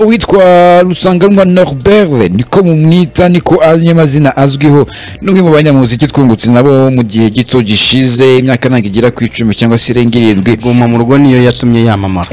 uwitwa rusanganwa norbert niko mumwita niko anyamazina azwiho. N'umwe mu banyamuziki twungutse nabo mu gihe gito gishize imyaka ntabwo igera ku icumi cyangwa se irenga irindwi. Guma mu rugo niyo yatumye yamamara.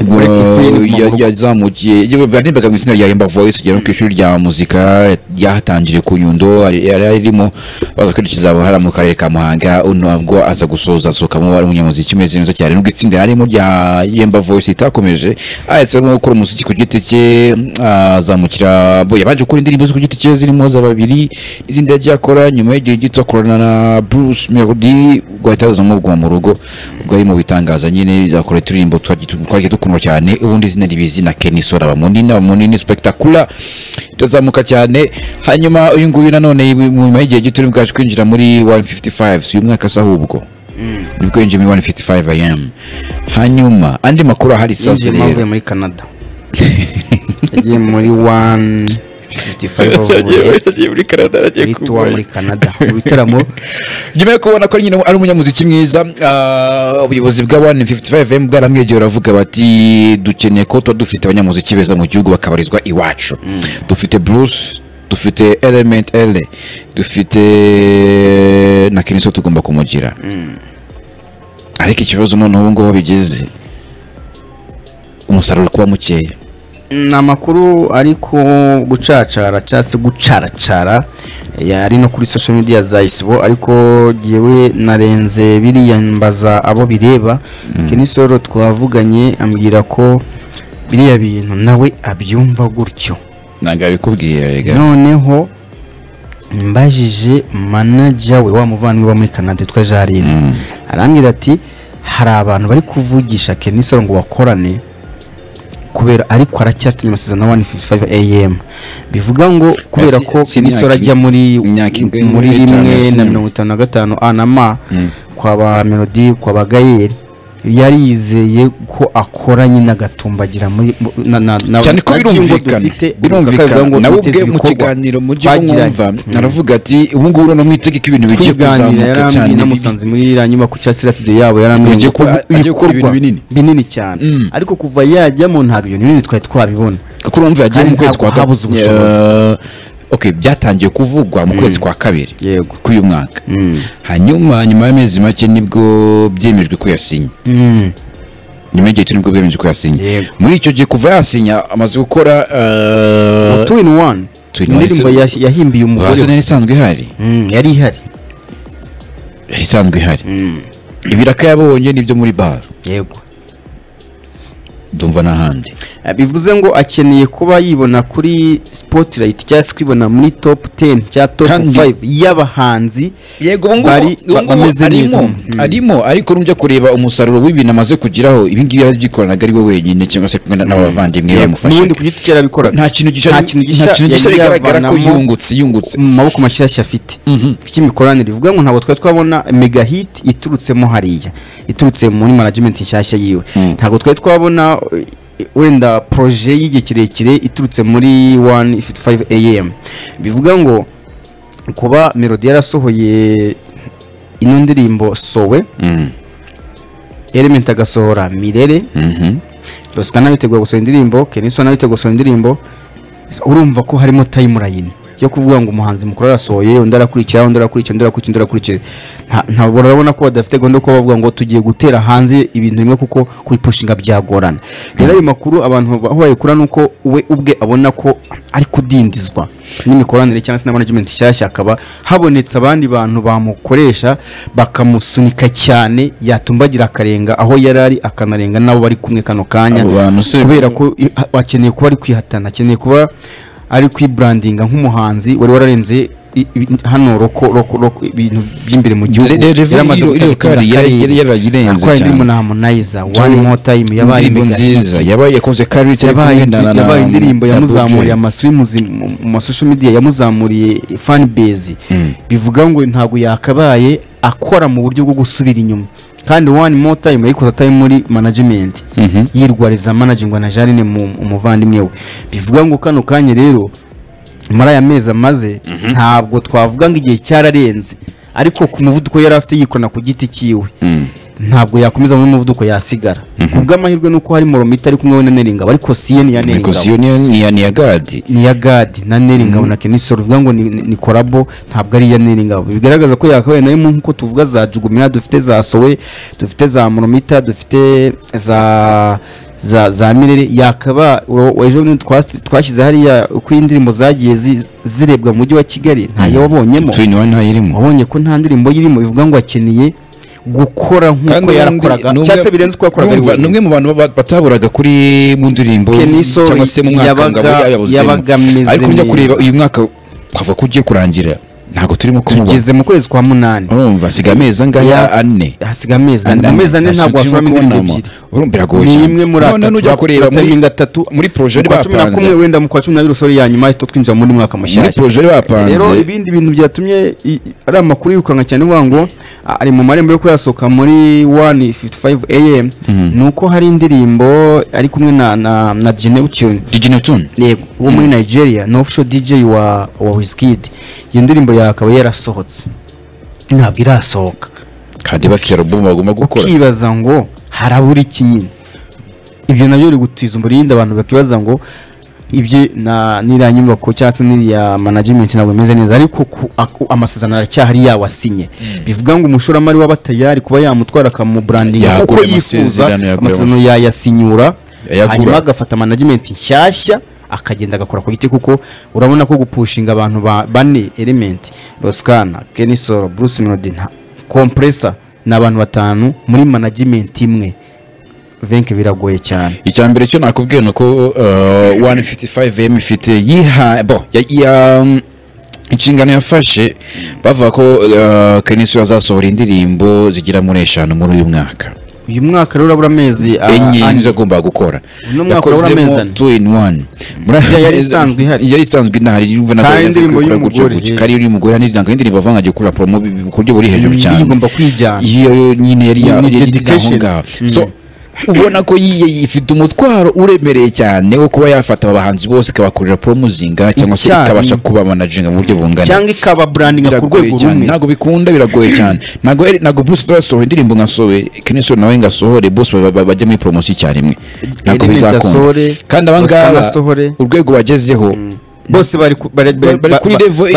Yazamukiye. Yaririmbaga mu itsinda rya Yemba Voice ugera ku ishuri rya muzika ryahatangiriye ku Nyundo ari- yari arimo. Baza kwerekeza hariya mu karere ka Muhanga uno nabwo aza gusoza asohokamo ari umunyamuziki umeze neza cyane. Nubwo itsinda yarimo rya Yemba Voice itakomeje ahisemo gukora umuziki ku giti cye azamukira bo yabanje gukora indirimbo ze ku giti cye zirimo za babiri izindi yagiye akora nyuma y'igihe gito akorana na Bruce Melody ubwo ahita azamo guma mu rugo ubwo ari mu bitangaza nyine zakora uturirimbo twagiye dukundwa cyane ubundi izina ribizi na Kenny Sora bamunini bamunini spectacular irazamuka cyane. Hanyuma uyu nguyu nanone nyuma y'igihe gito ni bwo yaje kwinjira muri 155 si uyu mwaka se ahubwo. Nibwo yinjiye muri 155 am. Hanyuma andi makuru ahari sasa rero. muri canada. yagiye muri wani fifuti fayive avuye yagiye muri Canada yagiye tuwa muri canada mu bitaramo. Nyuma yo kubona ko nyine ari umunyamuziki mwiza ah, ubuyobozi bwa 155M bwaramwegera baravuga bati dukeneye ko tuba dufite abanyamuziki beza mu gihugu bakabarizwa iwacu. Dufite Bruce dufite Element L dufite na Keniso tugomba kumugira. Ariko ikibazo noneho ubu ngubu bigeze umusaruro kuba mukeya. Ni amakuru ariko gucacara cyangwa se gucaracara yari no kuri social media za isibo ariko jyewe narenze biriya mbaza abo bireba. Kenisoro twavuganye ambwira ko biriya bintu nawe abyumva gutyo. Ntabwo abikubwira rega. Noneho mbajije manager we wa muvandimwe uba muri canada witwa jarine arambwira ati hari abantu bari kuvugisha kenisoro ngo bakorane? Kubera ariko aracyafite amasezerano na 155 am bivuga ngo kubera ko imyaka- ajya muri muri rimwe na mirongo itanu na gatanu a na ma Mm. kwa ba melody kwa ba gayeri yarizeye ko akoranye n'agatumbagira muri mu- na, na, na, cyane ko birumvikana birumvikana nawe ubwe mu kiganiro mu gihe Twagiranye. mwumva Mm. aravuga ati ubu ngubu urabona mwitege ko ibintu bigiye kuzamuka cyane namusanze muri iriya nyubako cyangwa se studio yabo agiye gukora ibikorwa ibintu binini. binini cyane Mm. ariko kuva yajyamo ntabwo ibyo binini twari twabibona kuko urumva yagiye mu kwezi kwa okay byatangiye kuvugwa mu kwezi kwa kabiri k'uyu mwaka. Mm. hanyuma nyuma y'amezi make ni bwo byemejwe ko yasinye Mm. nyuma y'igihe ni bwo byemejwe ko yasinye Yego. muri icyo gihe kuva yasinya amaze gukora eh, two in one. Two in one. indirimbo yahimbiye umugore. Yari isanzwe ihari. Mm, yari ihari. Yari isanzwe ihari. Mm. ibiraka yabonye ni byo muri bar. Yego. Ndumva n'ahandi. Bivuze ngo akeneye kuba yibona kuri spotlight cyangwa se kwibona muri top 10 cyangwa top Kandi- 5 y'abahanzi yego ubu ngubu arimo Mm. arimo ariko nujya kureba umusaruro w'ibintu amaze kugeraho ibi ngibi yarabyikoranaga ari we wenyine cyangwa se kumwe n'abavandimwe Yego, bamufashe. n'ubundi ku giti cye yarabikoraga nta kintu gishya Nta kintu gishya bigaragara ko yungutse yungutse. mu maboko mashyashya afite. Cy'imikoranire bivuga ngo ntabwo twari twabona mega hit iturutsemo hariya iturutse muri management nshyashya yiwe. Mm. ntabwo twari twabona eh, wenda proje y'igihe kirekire iturutse muri 155 am bivuga ngo kuba melody yarasohoye ino ndirimbo sowe Mm. element agasohora mirere Mhm. Rosika nawe yiteguye gusohora indirimbo Kenison nawe yiteguye gusohora indirimbo urumva ko harimo timeline yo kuvuga ngo umuhanzi mukuru arasohoye undi arakurikira undi arakurikira undi arakurikira undi arakurikira. Nta- ntabwo urabona ko badafite gahunda yo kuba bavuga ngo tugiye gutera hanze ibintu bimwe kuko kubipushinga byagorana. Rero ayo makuru abantu aho bayikura ni uko we ubwe abona ko ari kudindizwa n'imikoranire cyangwa se na management nshyashya akaba habonetse abandi bantu bamukoresha bakamusunika cyane yatumbagira akarenga aho yari ari akanarenga n'abo bari kumwe kano kanya. Kubera ko akeneye kuba ari kwihatana akeneye kuba ari kwibrandinga nk'umuhanzi wari wararenze hano roko roko roko ibintu by'imbere mu gihugu. Yarayirenze cyane. na Harmonize one more time yabaye nziza yabaye yakoze karite yabaye yabaye indirimbo yamuzamuriye amasirimuzi mu masosho media yamuzamuriye fan base Mm. bivuga ngo ntabwo yakabaye akora mu buryo bwo gusubira inyuma. Kandi one more time yayikoze atari muri management Mhm. yirwariza managingwa na Jarine mu umuvandimwe we bivuga ngo kano kanya rero muri aya mezi amaze ntabwo twavuga ngo igihe cyararenze ariko ku muvuduko yari afite yikorana ku giti cyiwe Mm. Ntabwo yakomeza mu muvuduko yasigara. Ku bw'amahirwe ni uko hari moromita ari kumwe we na neringabo ariko siye ni iya ariko neringabo ni iya- gadi ni iya gadi na neringabo na kenisoro bivuga ngo ni, korabo ntabwo ari iya neringabo bigaragaza ko yakabaye na yo nk'uko tuvuga za jugumira dufite za sowe dufite za moromita dufite za za za mirere. Yakaba ejo bundi twas- twashyize hariya uko indirimbo zagiye zi- zirebwa mu mujyi wa kigali ntayo wabonyemo. Wani ntayirimo wabonye ko nta ndirimbo irimo bivuga ngo akeneye gukora nk'uko yarakoraga. cyangwa se birenze uko yakoraga ari ni wenyine umwe mu bantu ba- bataburaga kuri mu ndirimbo cyangwa se mu mwaka yabaga- ameze ariko njya neza. kureba uyu mwaka ukava ko ugiye kurangira. Ntabwo turimo kumubona. Tugeze mu kwezi kwa munani. Urumva asiga amezi angaya Ya- ane. hasiga amezi ane mu mezi ane ntabwo wasubiramo indirimbo ebyiri. Urumva biragoye. Ni cyane imwe muri atatu nujya kureba muri batarenga atatu muri projet mu kwa cumi na bapanze. kumwe wenda mu kwa cumi n'abiri usore ya nyuma ahita twinjira muri mwaka muri mushyashya. projet bapanze. Rero ibindi bintu byatumye ari amakuru yirukanka cyane uvuga ngo ari mu marembo yo kuyasohoka muri 155 am ni uko hari indirimbo ari kumwe na na na Geneution Dj Neptune? Yego wo muri Nigeria ni official DJ wa wa Wizkid. Iyo ndirimbo yakaba yarasohotse. Ntabwo irasohoka. Kandi bafite album bagomba gukora. Ukibaza ngo harabura iki nyine? Ibyo na byo biri gutiza umurindi abantu bakibaza ngo ibyo na n'iriya nyubako cyangwa se n'iriya management ntabwo bimeze neza. Ariko amasezerano aracyahari yawasinye. Bivuga ngo umushoramari waba tayari kuba yamutwara akamubrandinga Yagura uko yifuza amasezerano, yayasinyura hanyuma agafata management nshyashya akagenda agakora ku giti kuko urabona ko gupushinga abantu ba- bane element. Roskana kenisoro bruce melody compressor ni abantu batanu muri management imwe. Venke biragoye cyane. Icya mbere cyo nakubwiye ni uko uh, 155m ifite yiha bo um, inshingano yafashe bavuga ko uh, Kenisi azasohora indirimbo zigera muri eshanu muri uyu mwaka. Uyu mwaka rero urabura amezi enye nizo agomba gukora. Ane. two in one. Yari isanzwe ihari. yari isanzwe inahari yumva yavuye indirimbo gukora gutyo gutyo. Kari y'umugore n'indirimbo indirimbo avanga gukora promo ku buryo buri hejuru cyane. iyo nyine yari yari aho ngaho. Mm. Ubona ko ifite umutwaro uremereye cyane wo kuba yafata aba bahanzi bose ikabakorera promo zingana cyangwa se ikabasha kuba managinga mu buryo bungana. Cyangwa ikaba brandinga ku rwego rumwe. ntabwo bikunda biragoye cyane. Ntabwo Bruce azasohora indirimbo nka sowe Kenison nawe ngo asohore bose ba- ba- bajya muri promotion icyarimwe. Ntabwo bizakunda. kandi aba Oscar ngaba asohore. urwego bagezeho bose bari ku- bari Bari- bari ba-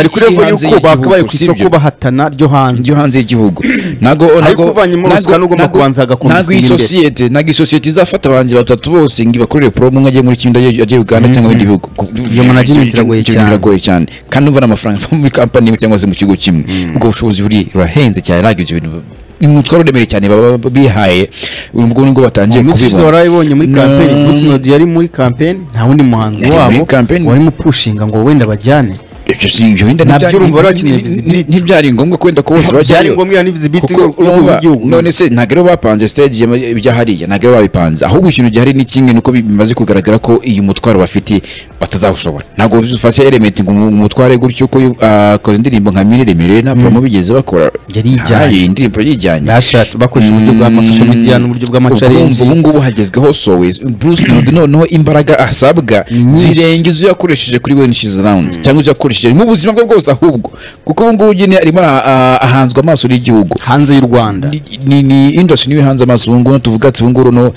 kuri hanze y'uko bakabaye ku isoko bahatana ryo hanze. Ryo hanze y'igihugu. Ruswa n'ugomba ntabwo- kubanza ntabwo iyi sosiyete ntabwo iyi sosiyete izafata abahanzi batatu bose ngo ibakorere promo umwe ajye muri kimwe ajye Uganda cyangwa ibindi bihugu. Iyo management iragoye cyane. kandi umva n'amafaranga ava muri imwe cyangwa se mu kigo kimwe. Ubwo bushobozi buri burahenze cyane ntabwo ibyo bintu umutwaro uremereye cyane baba bihaye. Ubwo ni bwo batangiye kubibona warabibonye muri kampeni Bruce Melody yari muri kampeni nta wundi muhanzi wabo warimo pushinga ngo wenda bajyane. Nabyo urumva ni- visibility. ntibyari ngombwa ko wenda ko bose byari bajyayo. ngombwa ni visibility w'igihugu none se ntabwo ari bo bapanze stage ya- ibya hariya ntabwo babipanze. Ahubwo ikintu gihari ni kimwe nuko bi- bimaze kugaragara ko iyi mutwaro bafite batazawushobora ntabwo ufashe element ngo umu- umutware gutyo ko akoze indirimbo nka mirire mirire nta promo bigeze bakora. Yari yijyanye. Ntayo, indirimbo yijyanye bakoresha uburyo bw'amasosho media n'uburyo urumva bw'amacarenji ubu ngubu hagezweho sowe. Bruce melody noneho imbaraga asabwa nyinshi. zirenga izo yakoresheje kuri when she's around cyangwa izo yakoresheje mu buzima bwe bwose ahubwo kuko ubu ngubu nyine arimo ahanzwe amaso n'igihugu hanze y'u rwanda. Ni- industry ni we hanze amaso ubu ngubu tuvuga ati ubu ngubu no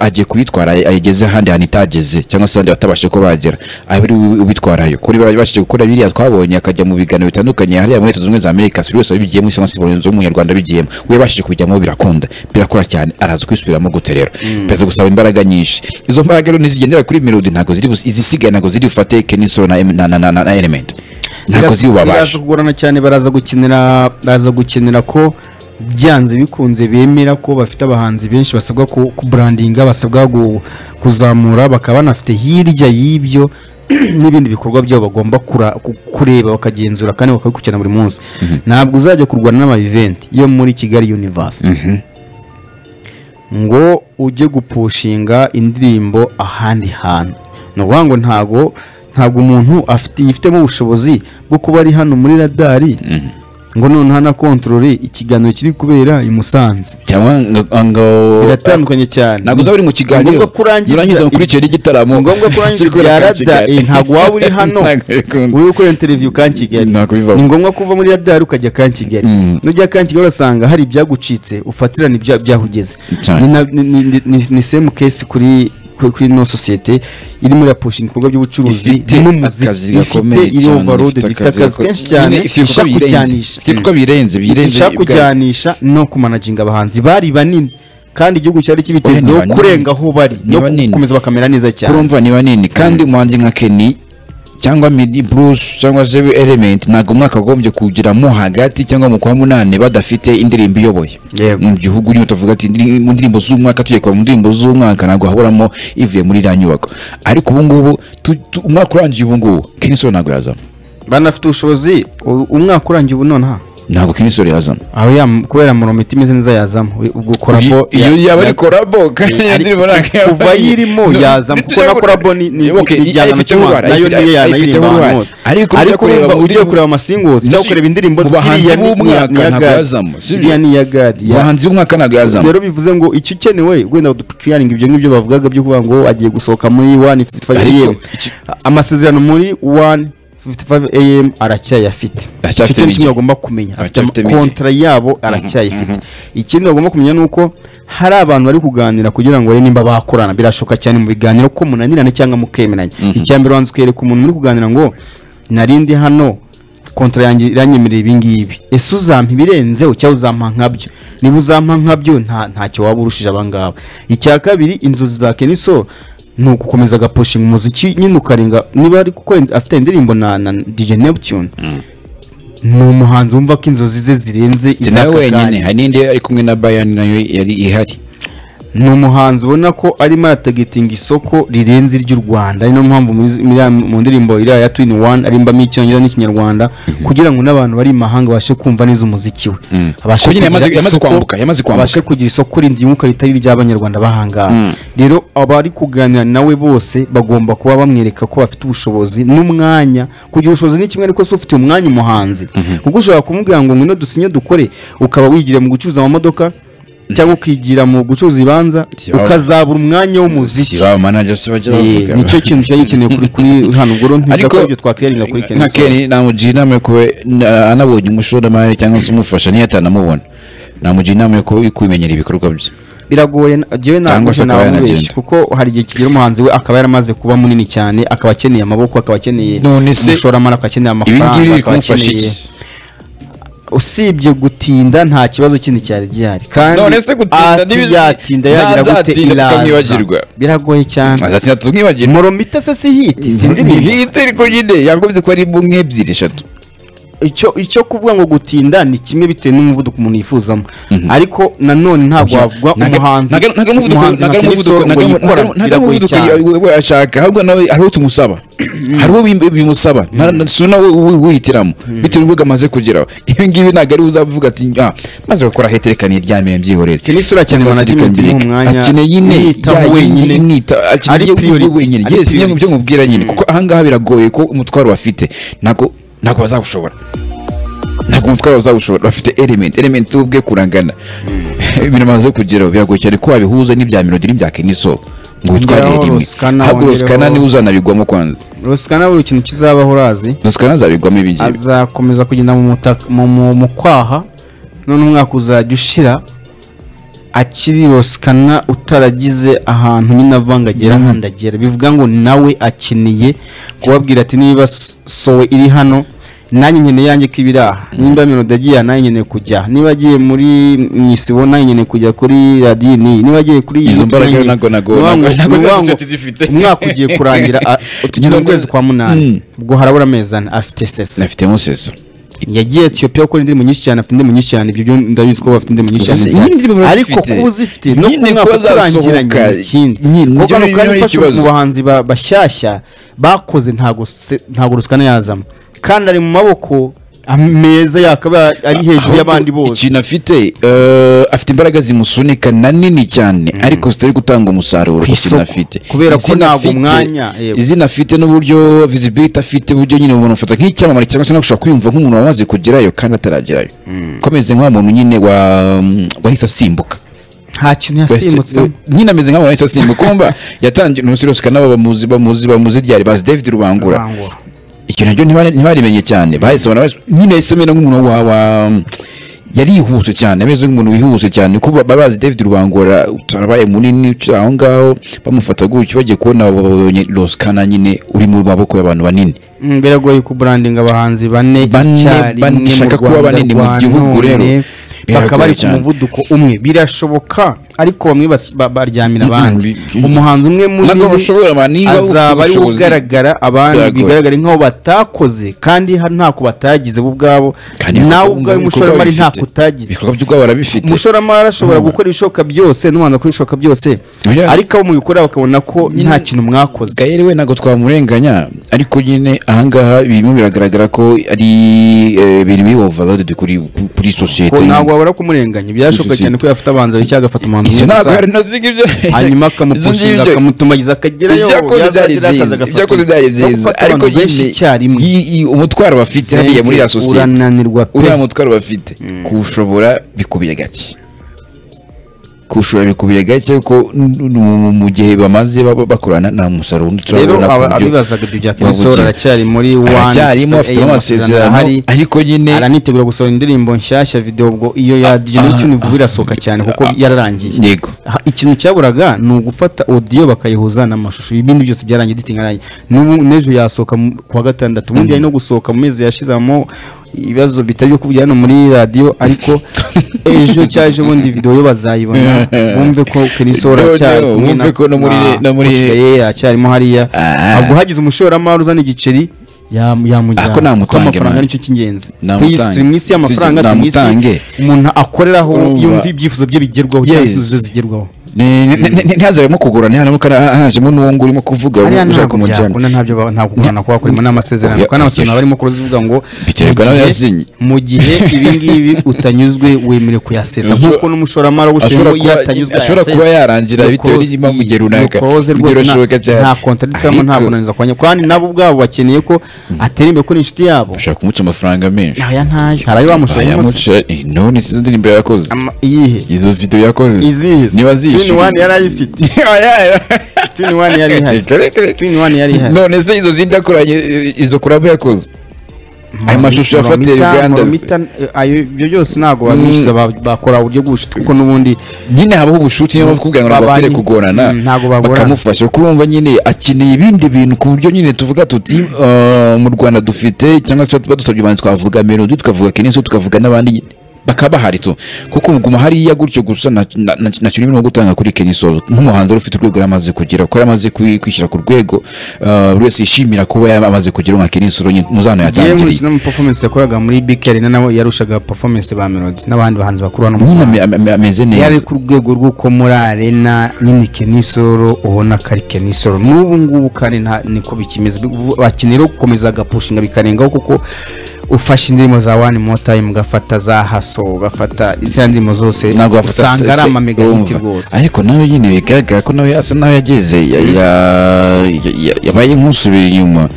agiye kuyitwara ay- ayigeze ahandi hantu itageze cyangwa se abandi batabashe ko bagera. We ubitwarayo. Kuri barabashije gukora biriya twabonye akajya mu biganiro bitandukanye hariya muri leta zunze ubumwe za amerika si buri wese wabigiyemo cyangwa se buri wese w'umunyarwanda abigiyemo we yabashije kujyamo birakunda. Birakora cyane araza kwisubiramo gute rero. Biraza gusaba imbaraga nyinshi. Izo mbaraga rero ntizigendera kuri melody ntabwo ziri izisigaye ntabwo ziri bufate kenisoro na, na, element. Ntabwo ziri biraza kugorana cyane baraza gukenera baraza gukenera ko byanze bikunze bemera ko bafite abahanzi benshi basabwa ku kubrandinga basabwa kuzamura bakaba banafite hirya y'ibyo n'ibindi bikorwa byabo bagomba kureba bakagenzura kandi bakabikurikirana buri munsi. Ntabwo uzajya kurwana n'ama event yo muri kigali universe. Ngo ujye gupushinga indirimbo ahandi hantu. Ni ukuvuga ngo ntabwo ntabwo umuntu yifitemo ubushobozi bwo kuba ari hano muri radari ngo noneho na kontorore ikiganiro kiri kubera i Musanze. Cyangwa ngo- biratandukanye cyane. Ntabwo uzaba uri mu kiganiro. Urangiza ukurikira igitaramo. Ni ngombwa ko urangiza ibya ka rada Kigali. eh, ntabwo waba uri hano. Uri gukora interiviyu ka Kigali. Ni ngombwa ko uva muri rada ukajya ka Kigali. Mm. nujya ka Kigali urasanga hari ibyagucitse ufatirana ibya- byahugeze. Cyane. ni, same case kuri kuri ino sosiyete irimo irapushinga ibikorwa by'ubucuruzi n'umuziki ifite iri cyane, overloaded ifite akazi kenshi cyane ishaka kujyanisha ishaka kujyanisha no kumanaginga abahanzi bari banini. Kandi igihugu cyari kibitezeho kurenga aho bari no gukomeza bakamera neza cyane. Kurumva ni banini. Kandi umuhanzi nka Kenny cyangwa Midi Bruce cyangwa se Element ntabwo umwaka wagombye kugiramo hagati cyangwa mu kwa munani badafite indirimbo iyoboye. Mu gihugu nyine utavuga ati "Ndiri- mu ndirimbo z'umwaka tugiye kuva mu ndirimbo z'umwaka ntabwo haburamo ivuye muri iriya nyubako. Ariko ubu ngubu umwaka urangiye ubu ngubu. Kinisoro ntabwo yazamo. Banafite ubushobozi umwaka urangiye ubu nonaha. Ntabwo Kinisoro yazamo aho kubera muromita imeze neza yazamo. Ubwo korabo iyo yaba ari korabo kandi kuva yirimo yazamo. Kuko na korabo ni ayifiteho cy'umuhanzi uruhare, na yo niyo uruhare. ahantu hose Ariko urumva mu ugiye kureba amasingozi cyangwa kureba indirimbo mu bahanzi iriya ni- iya Gadi. abahanzi b'umwaka ntabwo yazamo. Rero bivuze ngo icyo ukenewe? Wenda dukiyaringa ibyo ngibyo bavugaga byo kuvuga ngo agiye gusohoka muri 155 Ariko am iki- amasezerano muri 155 am aracyayafite kintu migi. bagomba kumenya. Afite kontra yabo aracyayifite ikindi bagomba kumenya ni uko hari abantu bari kuganira kugira ngo barebe nimba bakorana. Birashoboka cyane mu biganiro ko munanirana cyangwa mukemeranya icya mbere wanza ukereka umuntu muri kuganira ngo narindi hano kontra yanjye iranyemerera ibi ngibi. Ese uzampa ibirenzeho cyangwa uzampa nkabyo? Niba uzampa nkabyo nta ntacyo waba urushije abangaba icya kabiri inzozi za keniso ni ugukomeza agapushinga umuziki nyine ukarenga niba ari kuko afite indirimbo na, na DJ Neptune. Ni umuhanzi wumva ko inzozi ze zirenze si nawe iz'aka wenyine kanya. hari n'indi ari kumwe na bayani na yo yari ihari. Ni umuhanzi ubona ko arimo aratagetinga isoko rirenze iry'u rwanda. Ari niyo mpamvu mu ndirimbo iriya ya twini wani arimbamo icyongereza n'ikinyarwanda kugira ngo n'abantu bari i mahanga babashe kumva neza umuziki we. Mm. Abashe kugira isoko- ryunguka ritari iry'abanyarwanda bahangaha rero abari kuganira nawe bose bagomba kuba bamwereka ko bafite ubushobozi n'umwanya kugira ubushobozi ni kimwe ariko se ufite umwanya umuhanzi. Kuko ushobora kumubwira ngo ngwino dusinye dukore ukaba wigira mu gucuruza amamodoka cyangwa ukigira mu gucuruza Si baba- ukazabura umwanya si w'umuziki. Ba manager se bajya Eh, bavuga ni cyo kintu kiba gikeneye kuri kuri hano ubwo ntiza ko ibyo twakwirinda kuri nka Kenzo. Kenny namugira inama yo kuba na- anabonye umushoramari cyangwa se umufasha niyo atanamubona namugira inama yo kwimenyera ibikorwa bye. Biragoye jewe ntabwo yanagenda. kuko hari igihe kigira umuhanzi we akaba yaramaze kuba munini cyane akaba akeneye amaboko akaba akeneye umushoramari akaba akeneye amafaranga akaba akeneye usibye gutinda nta kibazo kindi cyari gihari. Kandi None se gutinda yatinda yagira gute iraza? biragoye cyane. Azatinda tumwibagirwa moromita se si hiti si indirimbo hite ariko nyine yagombye ko ari imwe ebyiri eshatu. Icyo icyo kuvuga ngo gutinda ni kimwe bitewe n'umuvuduko umuntu yifuzamo. Ariko nanone ntabwo wavuga umuhanzi ntabwo umuvuduko cyane. ashaka. Ahubwo nawe hari uwo tumusaba. Hari uwo bim- bimusaba. Na- si nawe wi- wihitiramo. Bitewe n'ubwo amaze kugeraho. Ibi ngibi ntabwo ari uzavuga ati ah maze gukora heterekana iryamire mbyihorere Kenzo urakeneye Cyangwa se management reka imuha mbireke. umwanya, akeneye nyine. wenyine. Ari akeneye wenyine. ari yes niyo priority. byo mubwira nyine. Kuko ahangaha biragoye ko umutwaro bafite. Ntabwo ntabwo bazawushobora ntabwo umutwaro bazawushobora bafite element. Element ubwe kurangana. Ibintu bamaze kugeraho biragoye cyane ko wabihuza n'ibya melody n'ibya keniso ngo Ongeraho rimwe. Ahubwo rosikana ni we uzanabigwamo kwanza rusikana buri kintu kizabaho urazi. Rosikana azabigwamo ibigiye azakomeza kugenda mu kwaha. None umwaka uzajya ushira. Akiri rosikana utaragize ahantu nyine avanga agera ahandi agera bivuga ngo nawe akeneye kubabwira ati niba sowe iri hano nanjye nkeneye yanjye ko ibiri aha. Nimba melody agiye nanjye nkeneye kujya. Niba agiye muri mu isibo nanjye nkeneye kujya kuri radiyo niyi niba agiye kuri Izo mbaraga ukuvuga za ngo sosiyete zifite. umwaka ugiye kurangira tugeze mu kwezi kwa munani. Mm. ubwo harabura amezi ane afite sese nafitemo sesa yagiye etiyopiya gukora indirimbo nyinshi cyane afite indirimbo nyinshi cyane. Ibyo byo ndabizi ko bafite indirimbo nyinshi cyane. Ariko kuba uzifite no Nyine ku mwaka kuba uturangiranye zasohoka, ni ikindi. Kuko kanya ni ufashe mu bahanzi ba- bashyashya bakoze ntago ntago rusukana yazamo. Kandi ari mu maboko meza yakaba ari hejuru y'abandi bose. Ikintu afite eh, afite imbaraga zimusunika na nini cyane ariko zitari gutanga umusaruro Ku isoko. afite. Kubera ko ntabwo umwanya, izina afite n'uburyo visibility afite uburyo nyine umuntu ufata nk'icyamamare cyangwa se gushaka kwiyumva nk'umuntu wamaze kugerayo kandi ataragerayo. Komeze nk'wa muntu nyine wa wahise asimbuka. Nta kintu yasimbutse nyine ameze nk'abantu wahise asimbuka. Kumva yatangiye umunsi wose kanaba bamuzi bamuzi bamuzi ryari? Bazi David Rubangura. Icyo na cyo ntibarimenye cyane basi- nyine yahise amera nk'umuntu wa yarihuse cyane ameze nk'umuntu wihuse cyane kuko baba bazi David Rubangura utarabaye munini aho ngaho bamufata gutyo bagiye kubona babonye Roskana nyine uri mu maboko y'abantu banini Mm, biragoye kuburandinga abahanzi bane Bane, icyarimwe bane, mu shaka kuba banini mu gihugu rero. bakaba bari ku muvuduko umwe. Birashoboka ariko bamwe baryamira Mm, abandi. umuhanzi umwe muri azaba ari ugaragara abandi Biragoye. bigaragare nk'aho batakoze kandi ntako batagize bo ubwabo. Nawe ubwawe umushoramari ntako utagize ibikorwa by'ubwabo barabifite. Umushoramari ashobora gukora ibishoboka byose n'ubanza gukora ibishoboka byose. Oya. ariko abo mubikorera bakabona ko Nyine- nta kintu mwakoze. Gael we ntabwo twamurenganya ariko nyine ahangaha birimo biragaragara ko ari eh, ibintu biri overloaded kuri sosiyete ntabwo wabura kumurenganya. Byashoboka cyane ko yafata abanza cyangwa agafata ibyo hanyuma ngibyo- akamutumagiza akagerayo. Ibyakoze byari byiza. Ariko nyine umutwaro bafite hariya muri ya sosiyete uriya mutwaro bafite. Kuwushobora bikubiye gake. Kuwushobora bikubiye gake kuko mu- gihe bamaze bakorana nta musaruro undi turabona buryo abibazaga ibyo bya kirisoro aracyari muri aracyarimo one afite AM amasezerano ariko nyine aranitegura gusohora indirimbo nshyashya video ubwo iyo ya DJ Newton vuba irasohoka cyane kuko yararangiye. Yego. Ikintu cyaburaga ni ugufata audio bakayihuza n'amashusho ibindi byose byarangiye editing arangiye. N'ejo yasohoka ku wa gatandatu ubundi yari no gusohoka mu mezi yashizemo ibibazo bitari byo kuvugira hano muri radiyo ariko ejo cyaje ubundi video yo bazayibona. Bumve ko Kenisora No, cyari kumwe bumve ko no muri- no muri- ye acyarimo hariya. Ah. ahubwo hagize umushoramari uzana igiceri yam- yamujyana. Kuko amafaranga ni cyo cy'ingenzi. Turi mu isi y'amafaranga turi mu isi umuntu akoreraho yumva ibyifuzo bye bigerwaho cyangwa se zigerwaho. Ntihazabemo kugura ntihazabemo hanajemo n'uwo nguwo urimo kuvuga ushaka ba- ntabwo gukorana kuba kurimo n'amasezerano. Kuko n'amasezerano barimo kuzivuga ngo mu gihe- ibi ngibi utanyuzwe wemerewe kuyasesa. Nk'uko n'umushoramari awushyiramo iyo atanyuzwe ashobora kuba yarangira bitewe n'impamvu igihe runaka. Urugero nta- rushoboka cyane. nta kontaritiramo nta kunaniza kwanya kandi nabo ubwabo bakeneye ko atera imbere kuri inshuti yabo. Ushaka kumuca amafaranga menshi. Aya ntayo. Hari ayo bamushoyemo ayamuca eh, none izo ndirimbo yakoze? Iyihe? Izo video yakoze? Izihe? Niba twin one yari ayifite twin one yari ihari twin one yari ihari none se izo eh, izo kurabo yakoze ayo mashusho yafatiye Moromita- uganda. ibyo byose ntabwo babishyuza ba- bakora uburyo bw'ubucuti kuko n'ubundi nyine habaho ubushuti niyo bakubwira ngo ntabwo kugorana Mm, bakamufasha. Kuko urumva nyine akeneye ibindi bintu ku buryo nyine tuvuga tuti uh, mu rwanda dufite cyangwa se tuba dusabye abantu twavuga melody tukavuga kenisi tukavuga n'abandi. Bakaba bahari tu kuko guma hariya gutyo gusa na- na- na- na cyo urimo gutanga kuri kenisoro nk'umuhanzi wari ufite urwego yari amaze kugera ko yari amaze kwi- kwishyira ku rwego uh, buri wese yishimira kuba yari amaze kugera nka kenisoro muzana yewe yatangiriye. Nkurikije no performance yakoraga muri bk arena nawe yarushaga performance ba melody n'abandi bahanzi bakuru hano nyine ameze yari neza ku rwego rw'uko muri arena nyine kenisoro ubona ko ari kenisoro n'ubu ngubu kandi niko bikimeze. Bi- bakeneye gukomeza agapushinga bikarengaho kuko ufashe indirimbo za wani motayimu ugafata za haso ugafata izindi ndirimbo zose usanga ari amamegahiti rwose. Ariko nawe nyine bigaragara ko nawe asa nawe yageze ya- ya- ya- ya- yabaye nk'usubiye inyuma.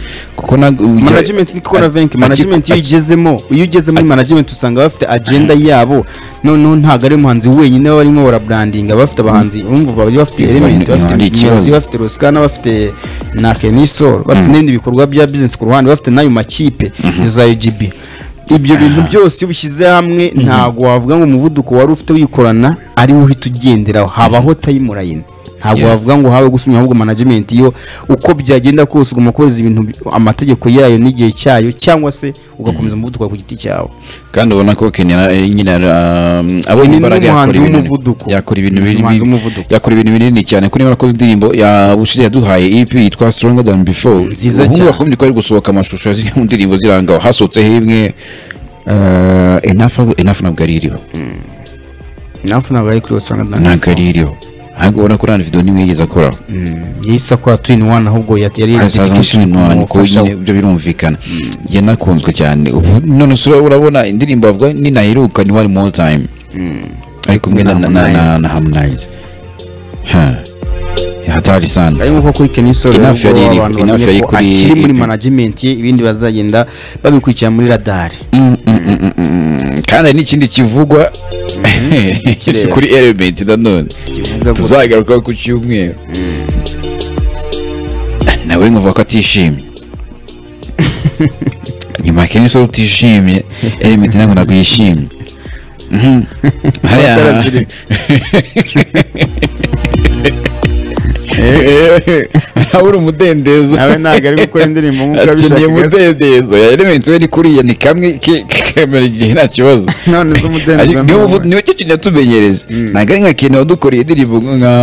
Kuko ujya- management niko na venki management iyo ugezemo iyo ugeze muri management usanga bafite agenda yabo noneho ntabwo ari umuhanzi wenyine baba barimo barabrandinga bafite abahanzi urumva baba bafite element bafite melody bafite rosikana bafite na kenisol bafite n'ibindi bikorwa bya business ku ruhande bafite n'ayo makipe za UGB ibyo bintu byose iyo ubishyize hamwe ntabwo wavuga ngo umuvuduko wari ufite wikorana ari wo uhita ugenderaho. Habaho tayimurayini ntabwo Yeah. wavuga ngo hawe gusumya ahubwo management. Iyo uko byagenda kose ugomba kubahiriza ibintu bi- amategeko yayo n'igihe cyayo cyangwa se ugakomeza umuvuduko wawe ku giti cyawe. Kandi ubona ko eh, nyine um, abonye imbaraga yakora ibintu yakora ibintu binini cyane. Ko niba yarakoze indirimbo ya bushize yaduhaye EP yitwa Stronger Than Before. Nziza cyane. yakomeje ko ari gusohoka amashusho ziriya ndirimbo zirangaho hasohotseho imwe uh, enough enough ntabwo ari iriho. Nafu ntabwo ari kuri usanga ntabwo ari iriho. Ariko ubona ko nta video nimwe yigeze akoraho yisa kwa twin one ahubwo ya- yari kumufasha nyine ibyo birumvikana. Yanakunzwe cyane. None urabona indirimbo bavuga ni naheruka ni one more time. Ari kumwe na na na Harmonize. Ha. Hatari sana. Ari nk'uko kuri Kenisol Enough yari bamenye yari kuri akiri muri management ibindi bazagenda babikurikira muri radari Mm, mm, mm, mm, mm. kandi n'ikindi kivugwa kuri element nanone tuzagaruka ku cyumweru. Nawe nkumva ko atishimye. Nyuma ya kenshi utishimye element ntabwo ntabwo yishimye. Mhm. hariya. Yeah. Eh, eh. Habura umudendezo. Nawe ntabwo ari gukora indirimbo nk'uko akeneye abishaka umudendezo. Ya element we ni kuriya ni kamwe ke- kemera igihe nta kibazo. None zo umudendezo Ariko niyo cyo kintu yatumenyereje. Ntabwo ari nka kintu wadukoreye indirimbo nka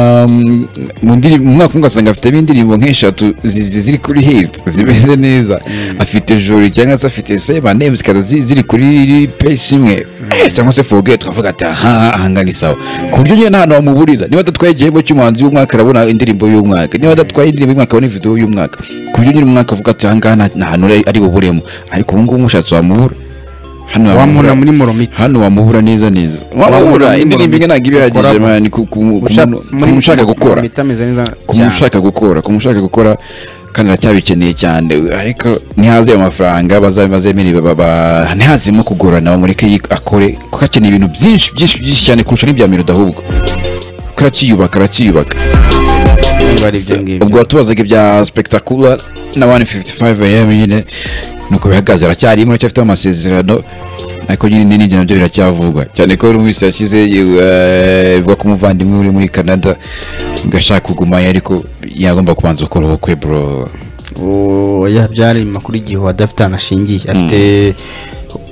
mu ndirimbo mu mwaka umwe ugasanga afitemo indirimbo nk'eshatu zi- zi- ziri kuri hit zimeze neza. Afite juri cyangwa se afite seba name zikaza zi- ziri kuri page imwe. Eh, cyangwa se forget twavuga ati aha ahanga ni sawa ku buryo nyine nta hantu wamuburira niba adatwaye igihembo cy'umuhanzi w'umwaka arabona indirimbo y'umwaka. Niba adatwaye indirimbo y'umwaka abona video y'umwaka ku buryo nyine umwaka avuga ati ahangaha nta- hantu ari- buburemo ariko ubu ngubu umushatsi wamubura hano wamubona muri moromito hano wamubura neza neza. Wamubura wamubura muri indirimbo imwe ntabwo iba ihagije Moromito. man, ku- muntu- ushaka gukora. ku muntu ushaka gukora ku muntu ushaka gukora kandi aracyabikeneye cyane. Ariko ntihaze ayo mafaranga baza- bazemere ba- ba- ntihazemo kugorana bamureke akore kuko akeneye ibintu byinshi byinshi byinshi cyane kurusha n'ibya miruda ahubwo. Kuko aracyiyubaka aracyiyubaka ubwo watubazaga ibya spectacular na 155 am nyine nuko bihagaze aracyarimo aracyafite amasezerano ariko nyine n'indi na byo biracyavugwa. Cyane ko buri wese yashyize eh, ivuga ko umuvandimwe uri muri canada ngashaka kugumayo ariko yagomba kubanza gukora ubukwe bro. Byari makuru igihe adafite ahantu ashingiye afite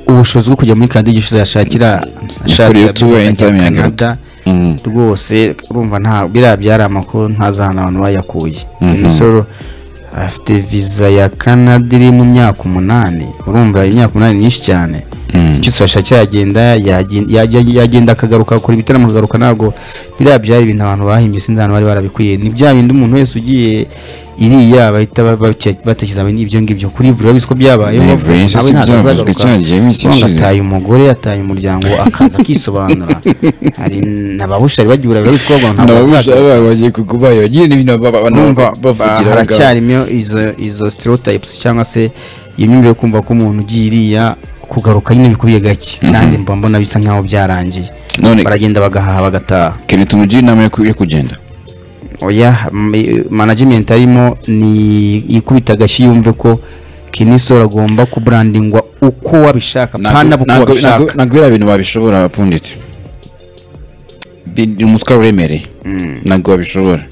ubushobozi bwo kujya muri canada igihe cyose yashakira Kuri ashakira YouTube anytime Canada. Mm. rwose urumva nta biriya byari amakuru ntazi ahantu abantu bayakuye imisoro afite viza ya canada iri mu myaka umunani urumva imyaka umunani myinshi cyane Mm. cyose yashakira yagenda yagenda akagaruka akora ibitaramo akagaruka ntabwo biriya byari ibintu abantu bahimbye sinzi ahantu bari barabikwiye ni bya bindi umuntu wese ugiye iriya bahita batekereza ibyo ngibyo. Kuri ivuriro bizi ko byabayeho Eh, nawe ntabwo azagaruka. ataye umugore yataye umuryango akaza akisobanura. Hari n'ababushari bagiye urabona bizi ko bavuga ntabwo azagaruka bagiye kugumayo nyine ibintu bavugira haracyarimo izo izo stereotypes cyangwa se iyo myumvire yo kumva ko umuntu ugiye iriya kugaruka nyine bikubiye gake. Kandi mba mbona bisa nkaho byarangiye. Baragenda bagahaha bagataha. Kenshi tumugira inama yo kugenda. Oya management arimo ni ikubita agashyi yumve ko kinisoro agomba kubrandingwa uko wabishaka pana uko wabishaka. ntabwo biriya bintu babishobora punditse Bi- ni umutwaro uremereye ntabwo babishobora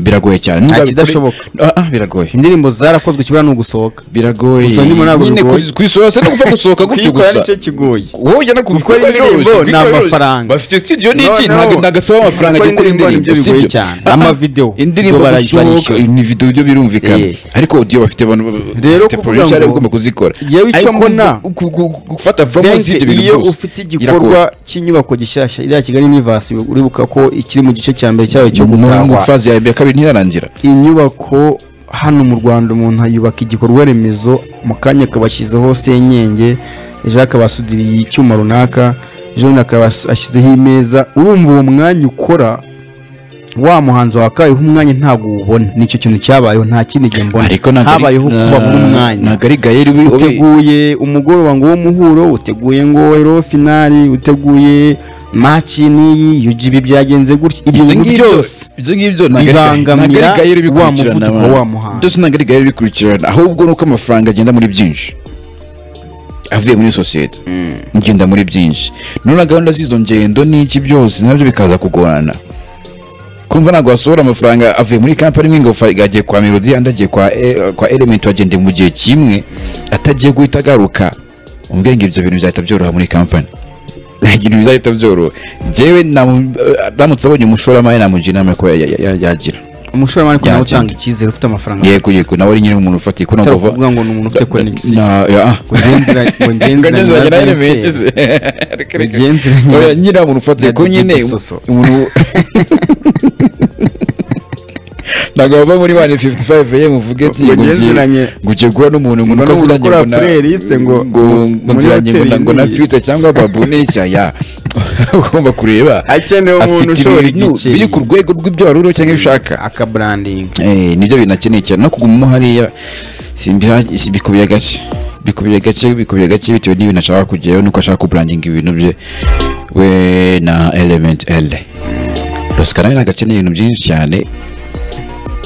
biragoye cyane kidashoboka. Ah, ah, biragoye indirimbo zarakozwe ikibura ni ugusohoka biragoye nyine bigoye. ku- kuyisohora se no gupfa gusohoka gutyo Kuyikora gusa ni cyo kigoye wowe ujyana Gukora indirimbo ni amafaranga. bafite studio n'iki Noneho, ntabwo ntabwo asaba amafaranga ajya gukora indirimbo sibyo? cyane. Ah, Amavideo, indirimbo gusohoka barishyura. ni video byo birumvikana Eh. ariko audio bafite abantu Rero kuvuga ngo- ugomba kuzikora icyo mbona, gu- gu- gu- gufata Denk z'ibyo bintu iyo byose ufite biragoye. igikorwa cy'inyubako gishyashya iriya kigali univasi uribuka ko ikiri mu gice cya mbere cyayo cyo mu gutahwa fazi ya kabiri ntirarangira inyubako hano mu rwanda umuntu yubaka igikorwa remezo mu kanya akabashyizeho senyenge ejo akaba asudiriye icyuma runaka ejo akaba as- ashyizeho imeza urumva uwo mwanya ukora wa muhanzi wakayeho umwanya ntabwo uwubona. Nicyo kintu cyabayeho nta kindi gihe mbona. Ariko ntabwo ari- habayeho kuba na- umwanya uteguye umugoroba ngo w'umuhuro uteguye ngo ero finali uteguye maci n'iyi UGB byagenze gutya. Ibyo bintu ngibyo byose ibyo ngibyo bibangamira wa muvuduko wa muhanzi. byose ntabwo ari gayeri bikurikirana ahubwo ni uko amafaranga agenda muri byinshi. Avuye muri sosiyete. Ngenda muri byinshi. None gahunda z'izo ngendo n'iki byose? Nabyo bikaza kugorana. Kumva ntabwo wasohora amafaranga avuye muri kampani imwe ngo agiye kwa melody andi agiye kwa, e- kwa element wagende mu gihe kimwe atagiye guhita agaruka. Umbwira ngo ibyo bintu byahita byoroha muri kampani. Ibintu bizahita byoroha njyewe ndamutse abonye umushoramari namugira inama ko ya- ya- ya- yagira umushoramari ko nawe utanga icyizere ufite amafaranga yego yego nawe ari nyine umuntu ufatiye ko ntabwo kuvuga ngo ni umuntu ufite ah ngo ngenzira ngo ngenzira. Reka, reka. Ngenzira nyine umuntu ufatiye na ko nyine umuntu ntabwo bava muri wani fifuti fayive ye muvuge ati Ngo ngiye guhura n'umuntu ngo nuko aziranye ngo na ngo- nziranye ngo ngo na twita cyangwa babu n'icya ya. Ugomba kureba. Hakenewe umuntu ibintu igiceri. biri ku rwego rw'ibyo wari uriho cyangwa ibyo ushaka. Akabranding Eh, ni byo bintu akeneye cyane. No kugumamo hariya bikubiye gake bikubiye gake bikubiye gake bitewe n'ibintu ashaka kugeraho nuko ashaka kubrandinga ibintu bye. We na element l. Rusika nawe ntabwo akeneye ibintu byinshi cyane.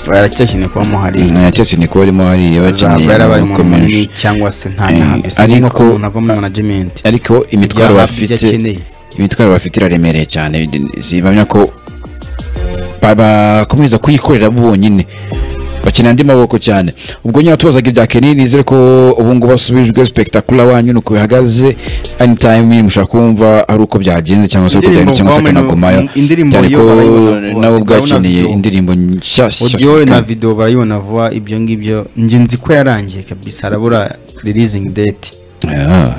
Baracyashyine kuba muhari. Cyose ni kuba arimo hariya bakeneye menshi cyangwa se nta Eh, nabi si ariko- ngombwa ko umuntu ava muri management. ariko imitwaro bafite imitwaro bafite iraremereye cyane. Sibamya ko ba- bakomeza kuyikorera bo bonyine. Bakeneye andi maboko cyane. Ubwo nyine tubazaga ibya Kenny nizere ko ubu ngubu basubijwe spectacular wanyu nuko bihagaze anytime mushaka kumva ari uko byagenze cyangwa se uko byagenze cyangwa se akanagumayo cyane ko nawe video. indirimbo nshyashya audio na video barayibona vuba ibyo ngibyo nzi ko yarangiye kabisa harabura releasing date. Ah.